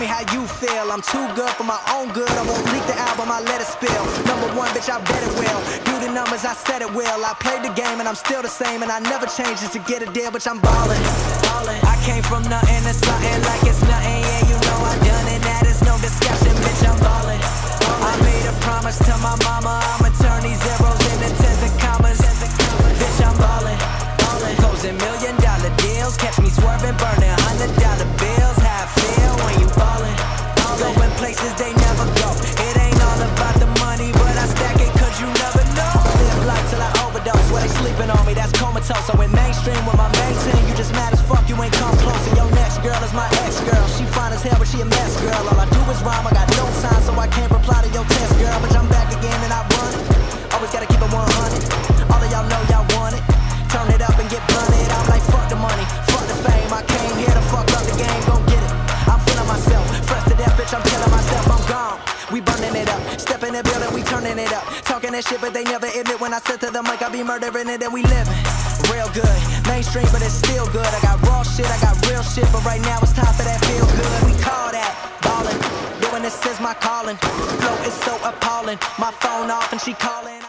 me how you feel. I'm too good for my own good. I won't leak the album, I let it spill. Number one, bitch, I bet it will. Do the numbers, I said it will. I played the game and I'm still the same. And I never changed just to get a deal, bitch, I'm ballin'. ballin'. I came from nothing to something like it's nothing. Yeah, you know I done it. That is no discussion, bitch, I'm ballin'. I made a promise to my mama. I'ma mainstream with my main team. You just mad as fuck, you ain't come close. And your next girl is my ex girl. She fine as hell, but she a mess, girl. All I do is rhyme, I got no time, so I can't reply to your test, girl. But I'm back again and I run it. Always gotta keep it 100. All of y'all know y'all want it. Turn it up and get blunted. I'm like, fuck the money, fuck the fame. I came here to fuck up the game, gon' get it. I'm feeling myself, fresh to death, bitch. I'm killing myself, I'm gone. We burning it up, step in the building, we turning it up. Talking that shit, but they never admit when I said to them, like I be murdering it and we living. Real good, mainstream, but it's still good. I got raw shit, I got real shit, but right now it's time for that feel good. We call that ballin'. Doing this is my calling. Flow is so appalling. My phone off and she calling.